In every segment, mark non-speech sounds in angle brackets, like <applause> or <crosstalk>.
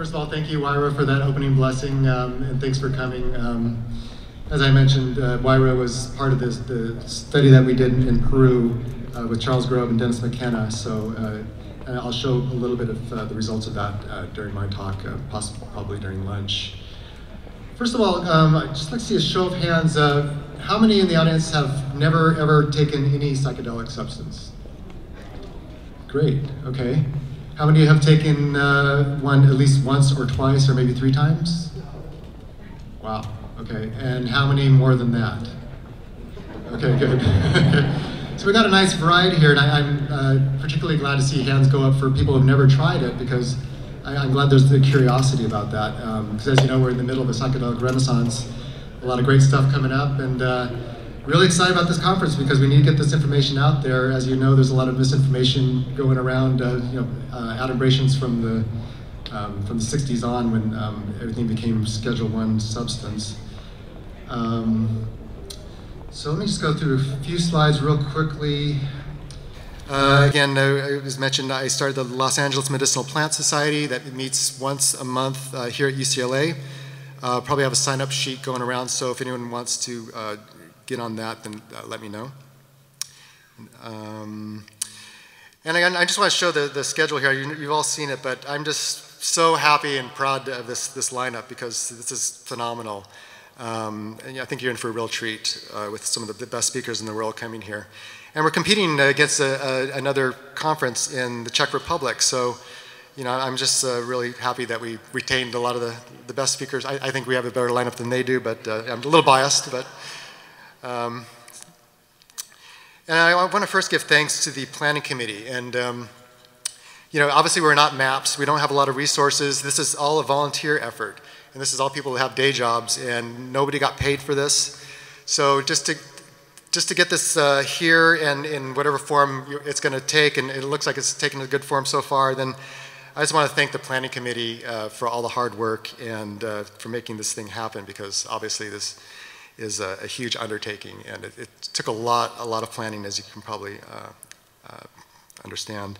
First of all, thank you, Wyra, for that opening blessing, um, and thanks for coming. Um, as I mentioned, uh, Wyra was part of this, the study that we did in Peru uh, with Charles Grob and Dennis McKenna. So uh, I'll show a little bit of uh, the results of that uh, during my talk, uh, possibly probably during lunch. First of all, um, I'd just like to see a show of hands. how many in the audience have never ever taken any psychedelic substance? Great. Okay. How many have taken uh, one at least once or twice or maybe three times? Wow, okay. And how many more than that? Okay, good. <laughs> so we got a nice variety here, and I, am uh, particularly glad to see hands go up for people who've never tried it because I, am glad there's the curiosity about that. Because um, as you know, we're in the middle of a psychedelic renaissance, a lot of great stuff coming up, and uh, really excited about this conference because we need to get this information out there. As you know, there's a lot of misinformation going around. Uh, you know, uh, adumbrations from the um, from the 60s on when um, everything became Schedule One substance. Um, so let me just go through a few slides real quickly. Uh, again, uh, it was mentioned I started the Los Angeles Medicinal Plant Society that meets once a month uh, here at UCLA. Uh, probably have a sign-up sheet going around, so if anyone wants to uh, get on that, then uh, let me know. Um, and again, I just want to show the, the schedule here. You, have all seen it, but I'm just so happy and proud of this, this lineup because this is phenomenal. Um, and I think you're in for a real treat uh, with some of the best speakers in the world coming here. And we're competing against a, a, another conference in the Czech Republic. So, you know, I'm just uh, really happy that we retained a lot of the, the best speakers. I, I think we have a better lineup than they do, but uh, I'm a little biased, but um, and I want to first give thanks to the planning committee. And, um, you know, obviously we're not MAPS. We don't have a lot of resources. This is all a volunteer effort. And this is all people who have day jobs, and nobody got paid for this. So just to, just to get this uh, here and in whatever form it's going to take, and it looks like it's taken a good form so far, then I just want to thank the planning committee uh, for all the hard work and uh, for making this thing happen because obviously this is a, a huge undertaking, and it, it, took a lot, a lot of planning, as you can probably uh, uh, understand.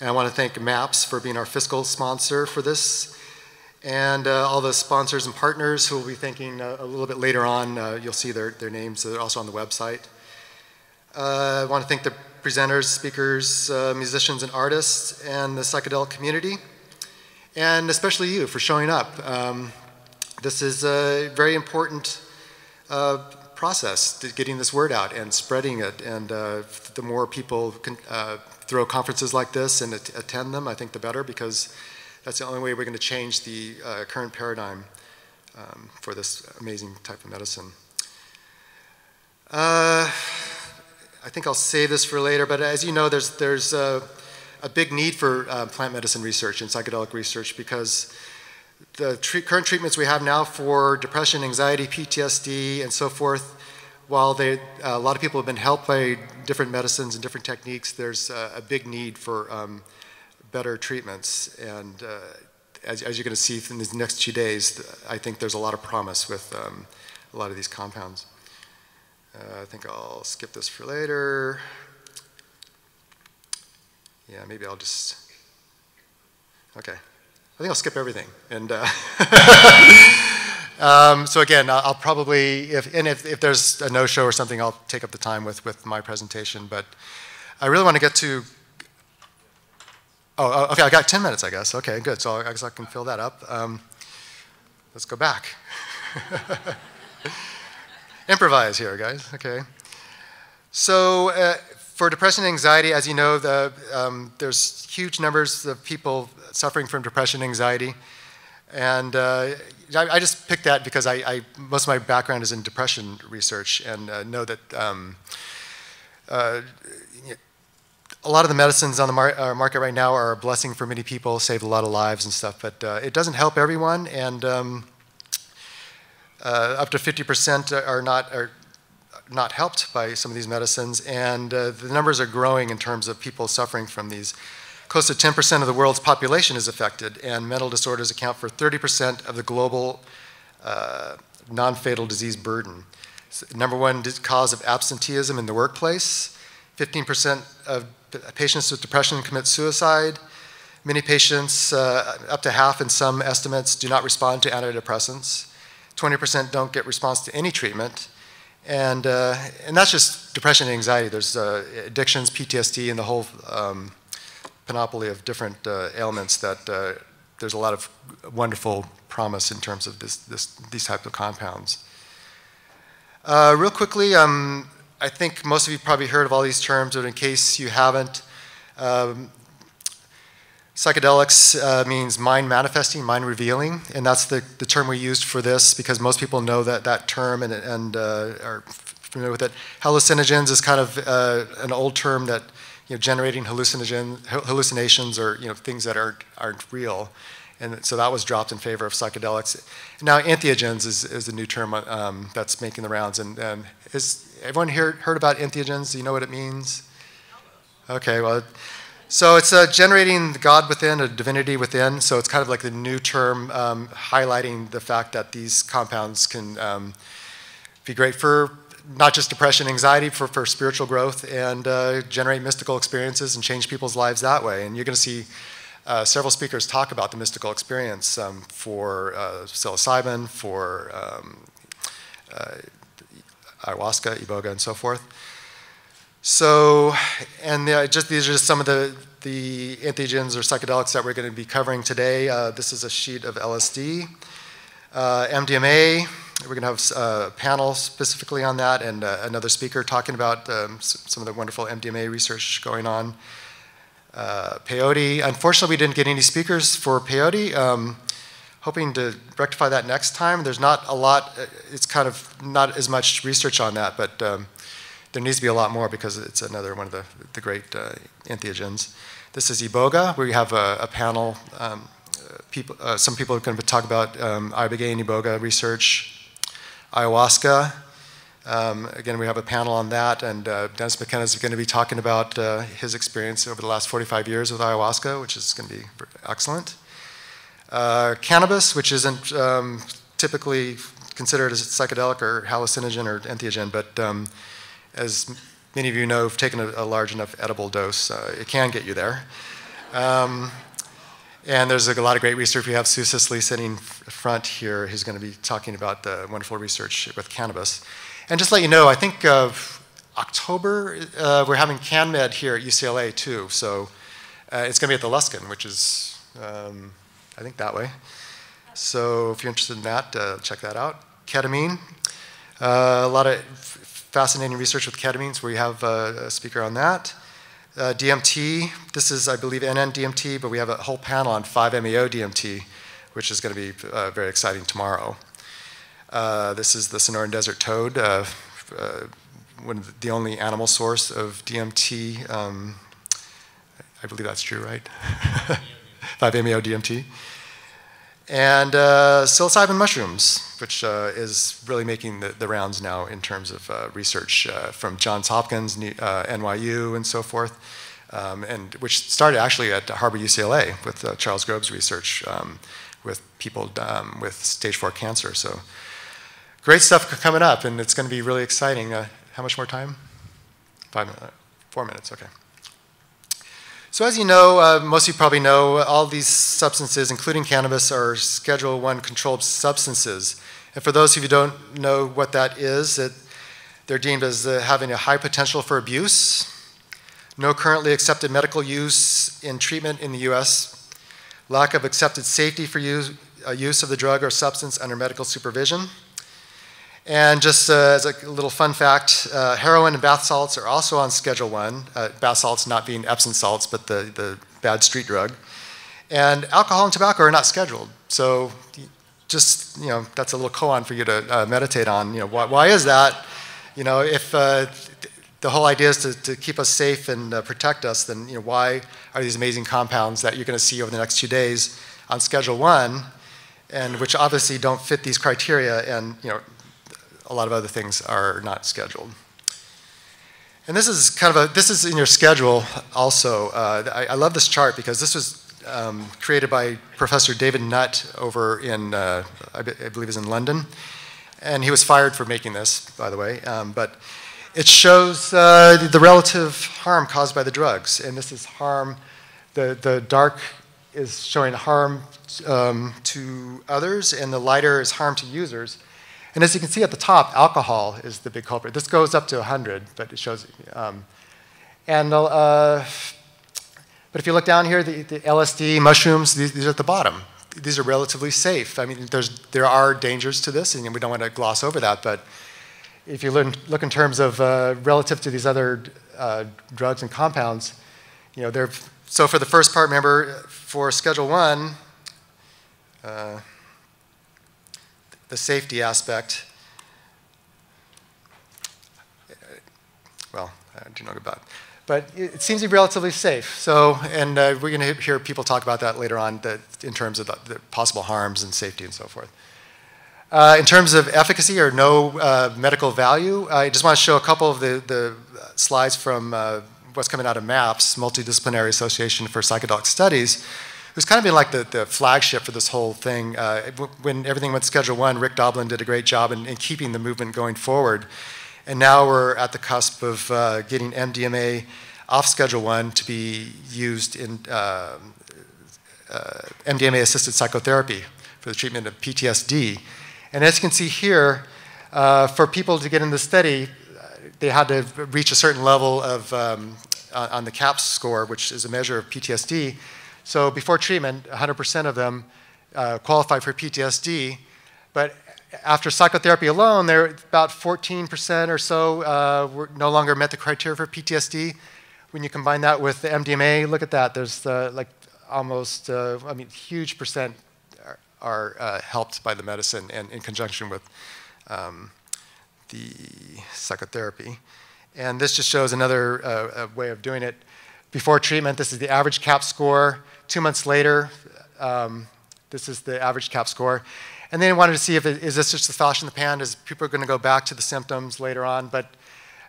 And I want to thank MAPS for being our fiscal sponsor for this, and uh, all the sponsors and partners who we'll be thanking uh, a little bit later on. Uh, you'll see their, their names, they're also on the website. Uh, I want to thank the presenters, speakers, musicians, and artists, and the psychedelic community, and especially you for showing up. Um, this is a very important uh, process, getting this word out and spreading it. And uh, the more people can uh, throw conferences like this and at attend them, I think the better because that's the only way we're going to change the uh, current paradigm um, for this amazing type of medicine. Uh, I think I'll save this for later, but as you know, there's, there's a, a big need for uh, plant medicine research and psychedelic research because the current treatments we have now for depression, anxiety, PTSD, and so forth, while they, a lot of people have been helped by different medicines and different techniques, there's uh, a big need for um, better treatments. And uh, as, as, you're going to see in these next few days, I think there's a lot of promise with um, a lot of these compounds. Uh, I think I'll skip this for later. Yeah, maybe I'll just, okay. I think I'll skip everything. And uh, <laughs> um, so again, I'll probably, if, and if, if there's a no-show or something, I'll take up the time with, with my presentation. But I really want to get to, oh, oh okay, I got 10 minutes, I guess. Okay, good. So I guess I can fill that up. Um, let's go back. <laughs> Improvise here, guys. Okay. So uh, for depression and anxiety, as you know, the, um, there's huge numbers of people suffering from depression and anxiety. And uh, I, I, just picked that because I, I, most of my background is in depression research and uh, know that um, uh, a lot of the medicines on the mar uh, market right now are a blessing for many people, save a lot of lives and stuff, but uh, it doesn't help everyone. And um, uh, up to 50% are not, are not helped by some of these medicines, and uh, the numbers are growing in terms of people suffering from these. Close to 10% of the world's population is affected, and mental disorders account for 30% of the global uh, non-fatal disease burden. Number one cause of absenteeism in the workplace. 15% of patients with depression commit suicide. Many patients, uh, up to half in some estimates, do not respond to antidepressants. 20% don't get response to any treatment. And, uh, and that's just depression and anxiety. There's uh, addictions, PTSD, and the whole um, panoply of different uh, ailments that uh, there's a lot of wonderful promise in terms of this, this, these types of compounds. Uh, real quickly, um, I think most of you probably heard of all these terms, but in case you haven't, um, psychedelics uh, means mind manifesting, mind revealing, and that's the, the term we used for this because most people know that, that term and, and uh, are familiar with it. Hallucinogens is kind of uh, an old term that you know, generating hallucinogen, hallucinations or you know, things that aren't, aren't real. And so that was dropped in favor of psychedelics. Now entheogens is, is a new term um, that's making the rounds. And, and is everyone here heard about entheogens? Do you know what it means? Okay, well, so it's uh, generating God within, a divinity within. So it's kind of like the new term um, highlighting the fact that these compounds can um, be great for not just depression, anxiety, for, for spiritual growth and uh, generate mystical experiences and change people's lives that way. And you're going to see uh, several speakers talk about the mystical experience um, for uh, psilocybin, for um, uh, ayahuasca, iboga, and so forth. So, and uh, just these are just some of the, the entheogens or psychedelics that we're going to be covering today. Uh, this is a sheet of LSD, MDMA, we're going to have a panel specifically on that and uh, another speaker talking about um, some of the wonderful MDMA research going on. Uh, peyote, unfortunately we didn't get any speakers for peyote. Um, hoping to rectify that next time. There's not a lot, uh, it's kind of not as much research on that, but um, there needs to be a lot more because it's another one of the, the great uh, entheogens. This is Iboga, where we have a, a panel. Um, people, uh, some people are going to talk about um, Ibogaine Iboga research, ayahuasca. Um, again, we have a panel on that, and uh, Dennis McKenna is going to be talking about uh, his experience over the last 45 years with ayahuasca, which is going to be excellent. Uh, cannabis, which isn't um, typically considered as psychedelic or hallucinogen or entheogen, but um, as many of you know, if taken a, a large enough edible dose, uh, it can get you there. Um, and there's a lot of great research. We have Sue Sisley sitting front here who's going to be talking about the wonderful research with cannabis. And just let you know, I think uh, October, uh, we're having CanMed here at UCLA too. So uh, it's going to be at the Luskin, which is, um, I think, that way. So if you're interested in that, uh, check that out. Ketamine, uh, a lot of fascinating research with ketamine, so we have a speaker on that. Uh, DMT, this is, I believe, NN-DMT, but we have a whole panel on 5-MeO-DMT, which is going to be uh, very exciting tomorrow. Uh, this is the Sonoran Desert toad, uh, uh, one of the only animal source of DMT. Um, I believe that's true, right? <laughs> 5-MeO-DMT. And uh, psilocybin mushrooms, which is really making the, the, rounds now in terms of research from Johns Hopkins, NYU, and so forth um, and which started actually at Harbor-UCLA with uh, Charles Grob's research um, with people um, with stage four cancer. So great stuff coming up, and it's going to be really exciting. Uh, how much more time? Five minutes, uh, four minutes, okay. So as you know, uh, most of you probably know, all these substances, including cannabis, are Schedule One controlled substances. And for those of you who don't know what that is, it, they're deemed as uh, having a high potential for abuse, no currently accepted medical use in treatment in the US, lack of accepted safety for use, uh, use of the drug or substance under medical supervision. And just uh, as a little fun fact, uh, heroin and bath salts are also on Schedule 1, uh, bath salts not being Epsom salts, but the, the bad street drug. And alcohol and tobacco are not scheduled. So just, you know, that's a little koan for you to uh, meditate on. You know, why, why is that? You know, if uh, the whole idea is to, to keep us safe and uh, protect us, then you know, why are these amazing compounds that you're going to see over the next two days on Schedule 1, and which obviously don't fit these criteria, and you know, a lot of other things are not scheduled. And this is kind of a, this is in your schedule also. Uh, I, I, love this chart because this was um, created by Professor David Nutt over in, uh, I, be, I believe is in London. And he was fired for making this, by the way. Um, but it shows uh, the relative harm caused by the drugs. And this is harm, the, the dark is showing harm um, to others, and the lighter is harm to users. And as you can see at the top, alcohol is the big culprit. This goes up to 100, but it shows. Um, and uh, but if you look down here, the, the LSD, mushrooms, these, these, are at the bottom. These are relatively safe. I mean, there's, there are dangers to this, and we don't want to gloss over that. But if you look, look in terms of uh, relative to these other uh, drugs and compounds, you know, they're so for the first part, remember, for Schedule 1, uh, the safety aspect, well, I do know about but it, seems to be relatively safe. So, and uh, we're going to hear people talk about that later on that, in terms of the, the, possible harms and safety and so forth. Uh, in terms of efficacy or no uh, medical value, I just want to show a couple of the, the slides from uh, what's coming out of MAPS, Multidisciplinary Association for Psychedelic Studies, who's kind of been like the, the flagship for this whole thing. Uh, when everything went Schedule 1, Rick Doblin did a great job in, in, keeping the movement going forward. And now we're at the cusp of uh, getting MDMA off Schedule 1 to be used in uh, uh MDMA-assisted psychotherapy for the treatment of PTSD. And as you can see here, uh, for people to get in the study, they had to reach a certain level of um, on the CAPS score, which is a measure of PTSD. So before treatment, 100% of them uh, qualified for PTSD, but after psychotherapy alone, there about 14% or so uh, were no longer met the criteria for PTSD. When you combine that with the MDMA, look at that. There's uh, like almost, uh, I mean, huge percent are, uh, helped by the medicine and in conjunction with um, the psychotherapy. And this just shows another uh, way of doing it. Before treatment, this is the average CAP score. Two months later, um, this is the average CAP score. And then I wanted to see if it, is this just a flash in the pan? Is people going to go back to the symptoms later on? But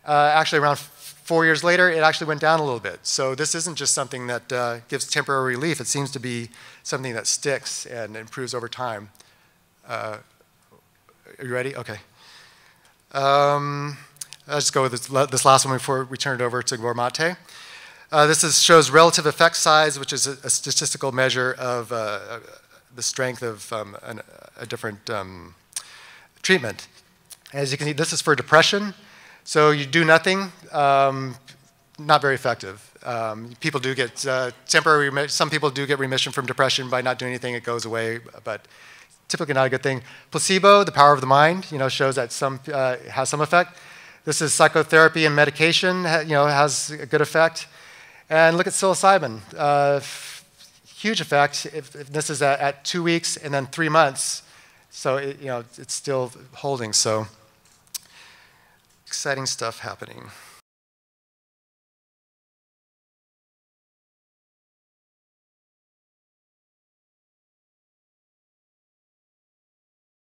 uh, actually, around four years later, it actually went down a little bit. So this isn't just something that uh, gives temporary relief. It seems to be something that sticks and improves over time. Uh, are you ready? Okay. Um, I'll just go with this, this, last one before we turn it over to Guermate. Uh, this is, shows relative effect size, which is a, a statistical measure of uh, the strength of um, an, a different um, treatment. As you can see, this is for depression. So you do nothing, um, not very effective. Um, people do get uh, temporary, some people do get remission from depression by not doing anything, it goes away, but typically not a good thing. Placebo, the power of the mind, you know, shows that some uh, has some effect. This is psychotherapy and medication, you know, has a good effect. And look at psilocybin. Uh, huge effect if, if this is at, at, two weeks and then three months. So, it, you know, it's still holding. So, exciting stuff happening.